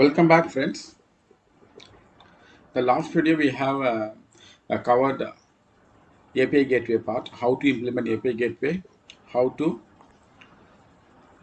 Welcome back, friends. The last video we have uh, uh, covered API gateway part, how to implement API gateway, how to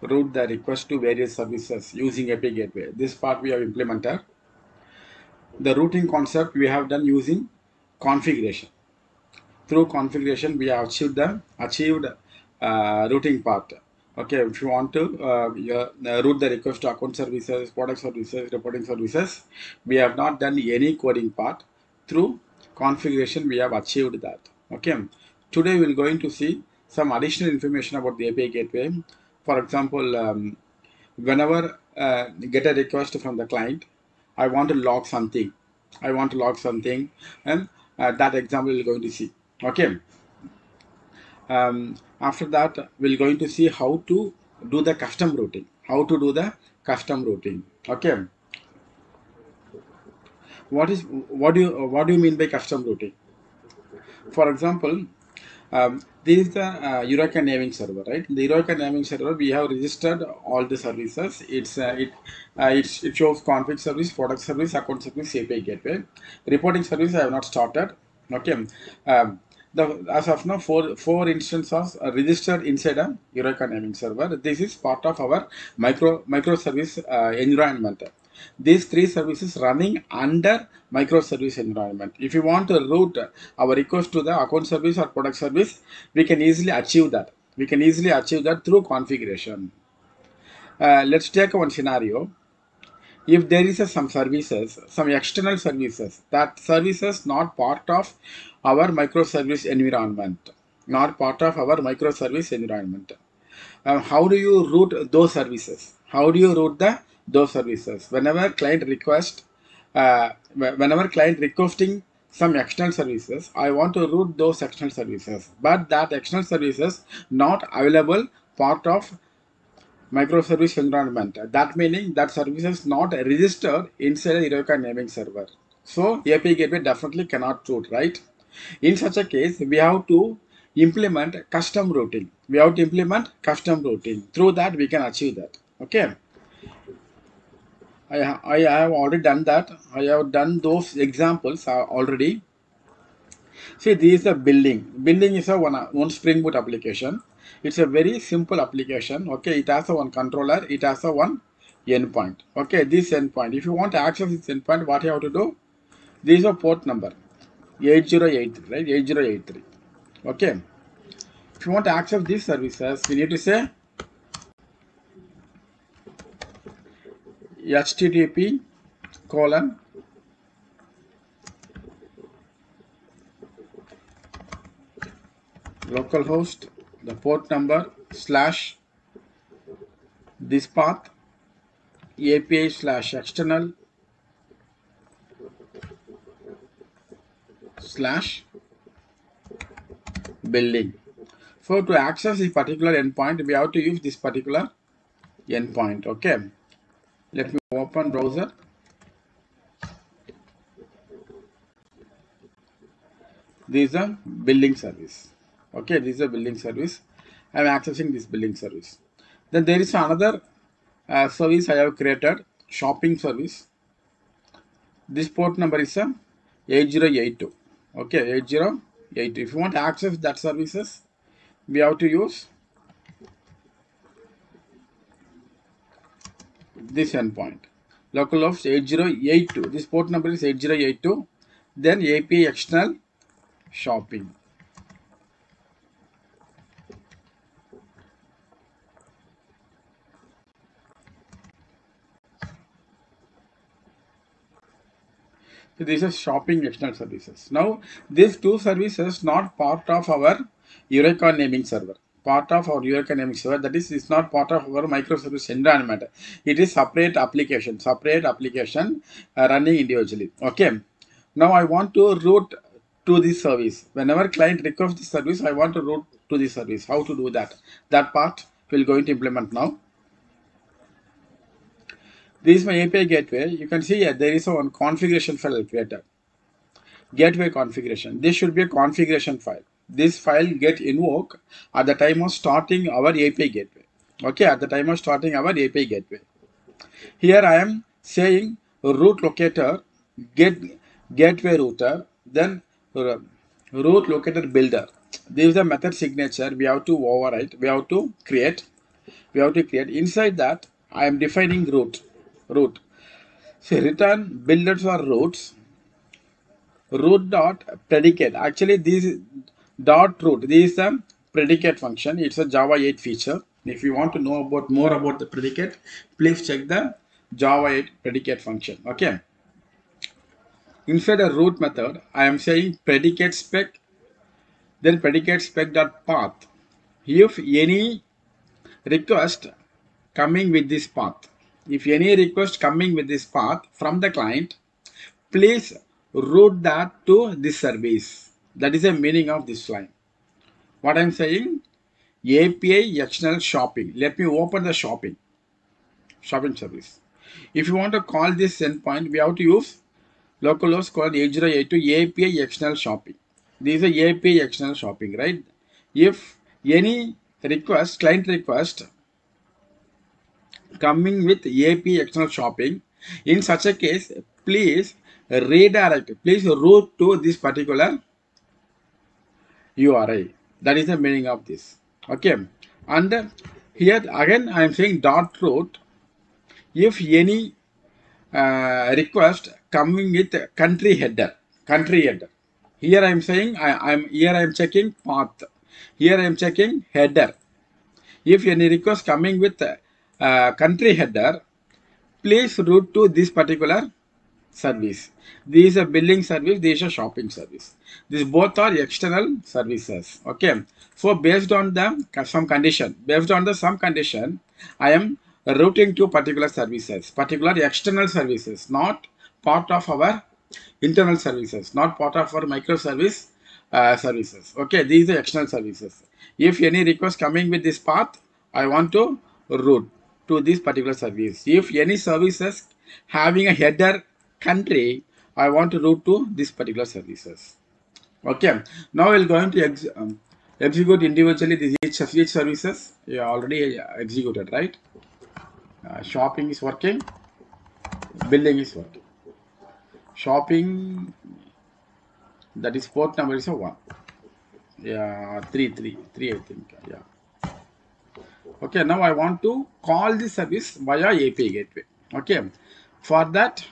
route the request to various services using API gateway. This part we have implemented. The routing concept we have done using configuration. Through configuration, we have achieved the achieved uh, routing part. Okay, if you want to uh, uh, route the request to account services, product services, reporting services, we have not done any coding part. Through configuration, we have achieved that. Okay, today we're going to see some additional information about the API gateway. For example, um, whenever uh, get a request from the client, I want to log something. I want to log something, and uh, that example we're going to see. Okay. Um, after that, we're going to see how to do the custom routing. How to do the custom routing. Okay. What is what do you what do you mean by custom routing? For example, um, this is the uh, Eureka naming server, right? The Eureka naming server, we have registered all the services. It's uh, it uh, it, shows config service, product service, account service, API gateway. Reporting service I have not started. Okay. Um, the as of now four four instances are registered inside a Eureka naming server. This is part of our micro microservice uh, environment. These three services running under microservice environment. If you want to route our request to the account service or product service, we can easily achieve that. We can easily achieve that through configuration. Uh, let's take one scenario if there is a, some services, some external services, that services not part of our microservice environment, not part of our microservice environment. Uh, how do you route those services? How do you route the those services? Whenever client request, uh, whenever client requesting some external services, I want to route those external services, but that external services not available part of microservice environment. That meaning that service is not registered inside a Eureka naming server. So API gateway definitely cannot route, right? In such a case, we have to implement custom routing. We have to implement custom routing. Through that, we can achieve that. Okay. I, I have already done that. I have done those examples uh, already. See, this is a building. Building is a one, one Spring Boot application. It's a very simple application okay? It has a one controller. It has a one endpoint okay? This endpoint. If you want to access this endpoint what you have to do? This is a port number. 8083 right? 8083 okay? If you want to access these services we need to say http colon localhost the port number slash this path API slash external slash building. So to access this particular endpoint, we have to use this particular endpoint. Okay. Let me open browser. This is a building service okay this is a building service. I am accessing this building service. Then there is another uh, service i have created shopping service. This port number is a 8082 okay 8082 if you want to access that services we have to use this endpoint. Localhost 8082 this port number is 8082 then api external shopping This is shopping external services. Now these two services not part of our Eureka naming server. Part of our Eureka naming server that is is not part of our microservice environment. It is separate application, separate application uh, running individually. Okay. Now I want to route to this service. Whenever client requests this service, I want to route to this service. How to do that? That part we're going to implement now. This is my API gateway. You can see here there is a one configuration file created. Gateway configuration. This should be a configuration file. This file get invoked at the time of starting our API gateway. Okay, at the time of starting our API gateway. Here I am saying route locator, get gateway router, then route locator builder. This is the method signature we have to overwrite, we have to create, we have to create. Inside that, I am defining route, route. So return builders or routes, route dot predicate. Actually, this dot route, this is the predicate function. It's a Java 8 feature. If you want to know about more about the predicate, please check the Java 8 predicate function. Okay. Inside a route method, I am saying predicate spec, then predicate spec dot path. If any request coming with this path, if any request coming with this path from the client, please route that to this service. That is the meaning of this line. What I'm saying, API external shopping. Let me open the shopping, shopping service. If you want to call this endpoint, we have to use localhost colon 8082 API external shopping. This is a API external shopping, right? If any request, client request coming with API external shopping, in such a case, please redirect, please route to this particular URI. That is the meaning of this. Okay. And here again, I am saying dot route. If any uh, request coming with country header, country header. Here I am saying I am here I am checking path. Here I am checking header. If any request coming with uh, country header, please route to this particular service. This is a billing service, this is a shopping service. These both are external services. Okay. So based on the some condition, based on the some condition, I am routing to particular services, particular external services, not part of our internal services, not part of our microservice uh, services. Okay, these are external services. If any request coming with this path, I want to route to this particular service. If any services having a header country, I want to route to this particular services. Okay, now we're going to ex um, execute individually each, each services. You already executed, right? Uh, shopping is working, billing is working. Shopping, that is port number is a 1. Yeah, 3, 3, 3 I think, yeah. Okay, now I want to call this service via API gateway. Okay, for that,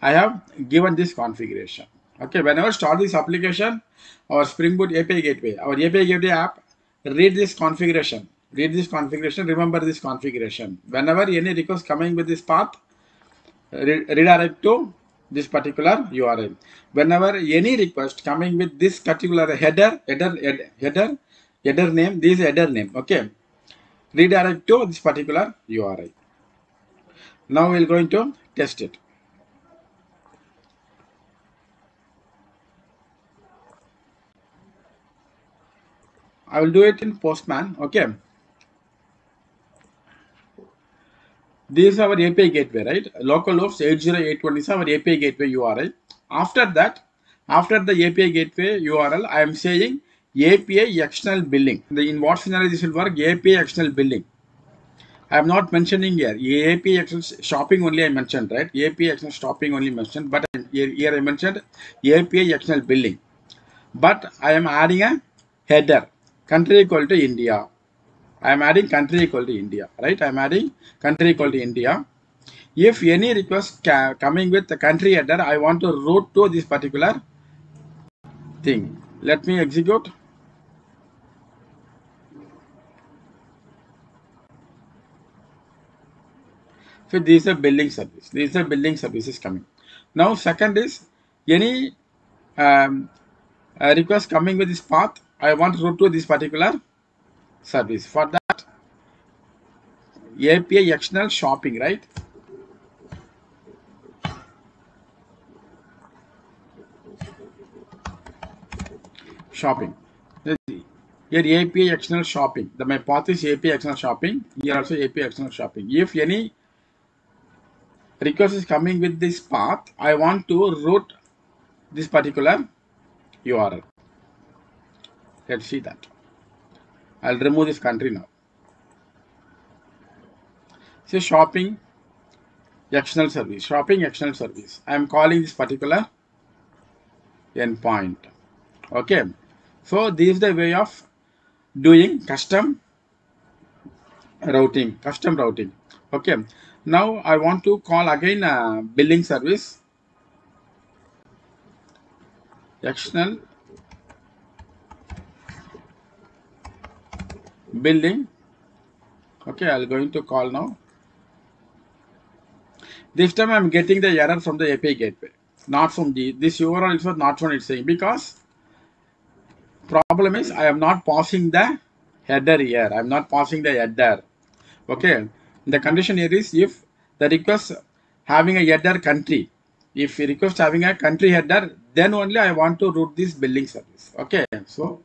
I have given this configuration. Okay, whenever start this application, our Spring Boot API gateway, our API gateway app, read this configuration read this configuration remember this configuration whenever any request coming with this path re redirect to this particular url whenever any request coming with this particular header header header header name this header name okay redirect to this particular URI now we're going to test it I will do it in Postman. Okay. This is our API gateway, right? Localhost 80821 is our API gateway URL. After that, after the API gateway URL, I am saying API external billing. The, in what scenario this will work? API external billing. I am not mentioning here. API external shopping only I mentioned, right? API external shopping only mentioned, but here, here I mentioned API external billing. But I am adding a header country equal to India. I am adding country equal to India, right? I am adding country equal to India. If any request coming with the country header, I want to route to this particular thing. Let me execute. So this is a billing service. This is a billing service is coming. Now second is any um, request coming with this path I want to route to this particular service. For that, API external shopping, right? Shopping. Here API external shopping. The my path is API external shopping. Here also API external shopping. If any request is coming with this path, I want to route this particular URL. Let's see that. I'll remove this country now. So shopping, external service, shopping external service. I am calling this particular endpoint. Okay. So this is the way of doing custom routing, custom routing. Okay. Now I want to call again a billing service. External billing. Okay, I'm going to call now. This time I'm getting the error from the API gateway, not from the this URL is not from it's saying because problem is I am not passing the header here. I'm not passing the header. Okay. The condition here is if the request having a header country. If request having a country header, then only I want to route this billing service. Okay. So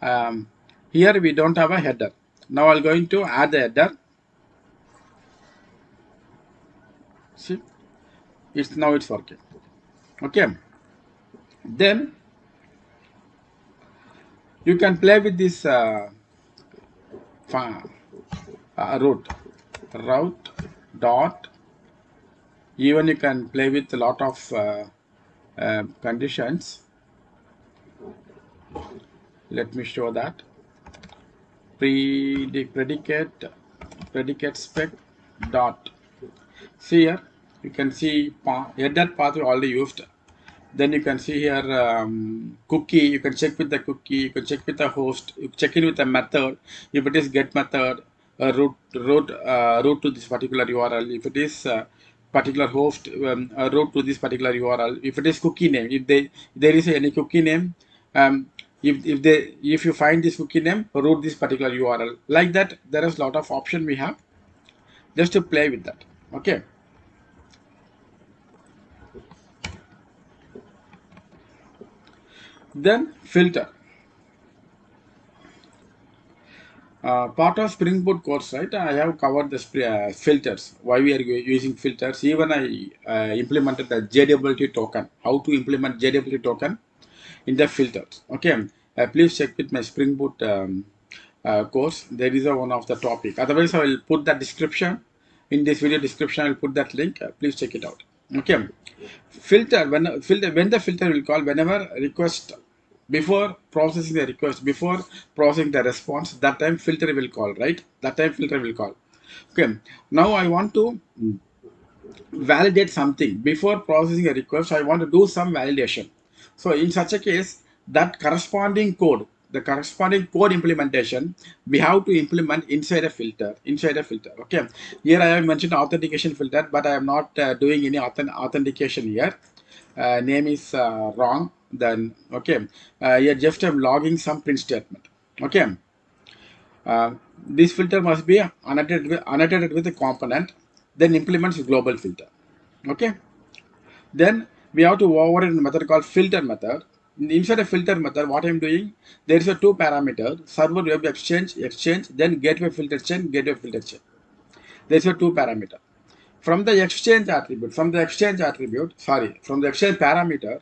um, here we don't have a header. Now I'm going to add the header. See, it's now it's working. Okay. Then you can play with this uh, uh, route route dot. Even you can play with a lot of uh, uh, conditions. Let me show that. Predic- predicate predicate spec dot. See here you can see pa- header path we already used. Then you can see here um, cookie. You can check with the cookie. You can check with the host. You check in with the method. If it is get method uh, route route uh, route to this particular url if it is uh, particular host um, route to this particular url if it is cookie name if they there is any cookie name um, if, if they if you find this cookie name route this particular url like that there is a lot of option we have. Just to play with that okay? Then filter uh, part of spring boot course right? I have covered the uh, filters. Why we are using filters? Even i uh, implemented the jwt token. How to implement jwt token? In the filters. Okay. Uh, please check with my spring boot um, uh, course. There is a one of the topic. Otherwise i will put the description. In this video description i'll put that link. Please check it out. Okay. Filter when filter when the filter will call whenever request before processing the request before processing the response that time filter will call right? That time filter will call. Okay. Now i want to validate something. Before processing a request i want to do some validation. So in such a case that corresponding code the corresponding code implementation we have to implement inside a filter inside a filter. Okay. Here i have mentioned authentication filter but i am not uh, doing any authent- authentication here. Uh, name is uh, wrong then okay. Uh, here just i'm logging some print statement okay. Uh, this filter must be annotated with, annotated with a component then implements global filter okay. Then we have to override a method called filter method. Inside a filter method what i'm doing there is a two parameter server web exchange exchange then gateway filter chain gateway filter chain. There's a two parameter. From the exchange attribute from the exchange attribute sorry from the exchange parameter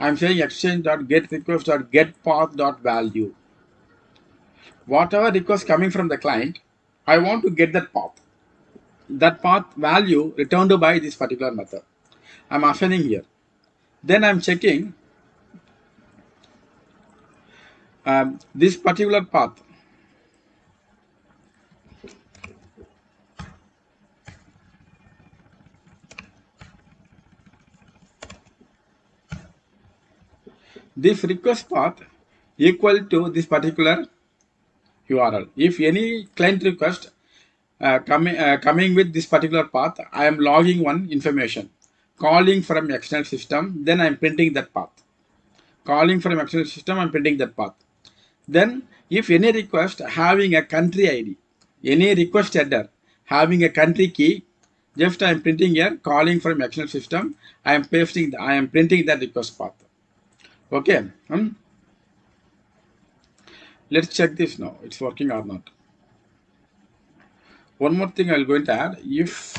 i'm saying exchange dot get request dot get path dot value. Whatever request coming from the client i want to get that path. That path value returned by this particular method. I'm assigning here. Then i'm checking um, this particular path this request path equal to this particular URL. If any client request uh, coming uh, coming with this particular path, I am logging one information, calling from external system, then I am printing that path. Calling from external system, I am printing that path. Then, if any request having a country ID, any request header having a country key, just I am printing here, calling from external system, I am pasting, I am printing that request path. Okay. Hmm? Let's check this now. It's working or not. One more thing i'll going to add. If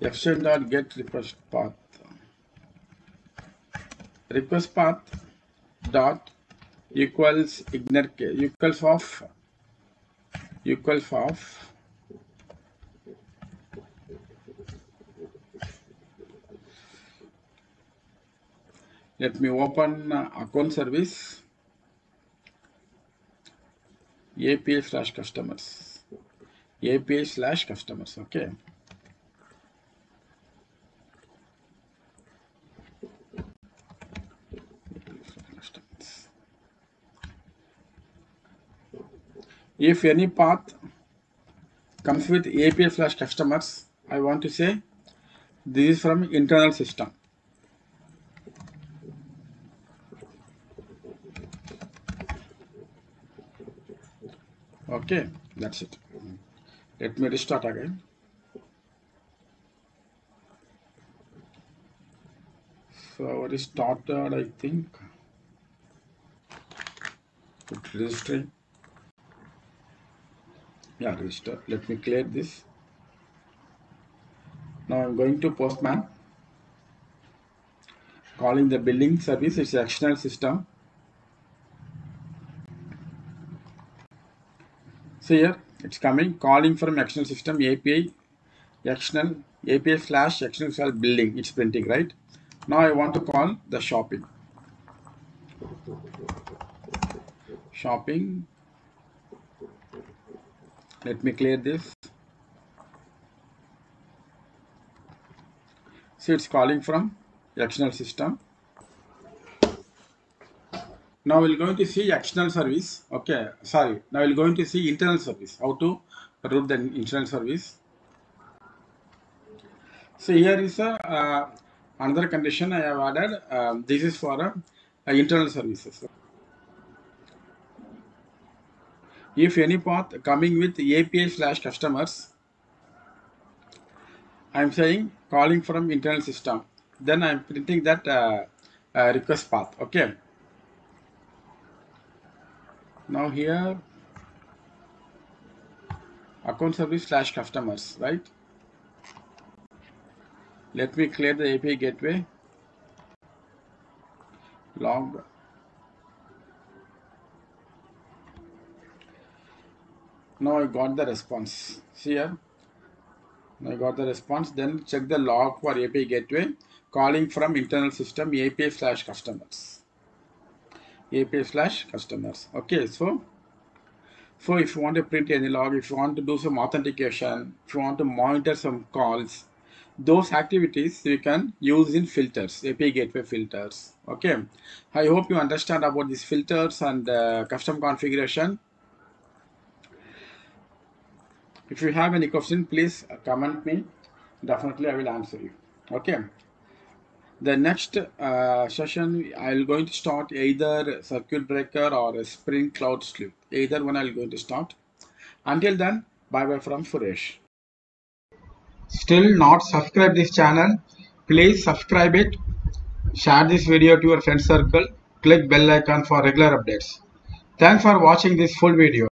exchange dot get request path request path dot equals ignore equals of equals of let me open uh, account service. API slash customers. API slash customers okay. If any path comes with API slash customers I want to say this is from internal system okay that's it. Let me restart again. So it is started i think. Put registering yeah register. Let me clear this. Now i'm going to postman. Calling the billing service. It's external system Here it's coming. Calling from external system API external API slash external billing it's printing right? Now I want to call the shopping. Shopping. Let me clear this. So it's calling from external system now we're going to see external service. Okay sorry. Now we're going to see internal service. How to route the internal service. So here is a uh, another condition i have added. Um, this is for uh, uh, internal services. If any path coming with api slash customers i'm saying calling from internal system. Then i'm printing that uh, uh, request path. Okay now here account service slash customers right? Let me clear the API gateway. Log. Now I got the response. See here? Now I got the response. Then check the log for API gateway. Calling from internal system API slash customers API slash customers. Okay, so so if you want to print any log, if you want to do some authentication, if you want to monitor some calls, those activities you can use in filters, API gateway filters. Okay, I hope you understand about these filters and uh, custom configuration. If you have any question, please comment me. Definitely, I will answer you. Okay the next uh, session I'll going to start either circuit breaker or a spring cloud sleuth either one I'll going to start. Until then bye bye from Suresh. Still not subscribe this channel please subscribe it. Share this video to your friend circle. Click bell icon for regular updates. Thanks for watching this full video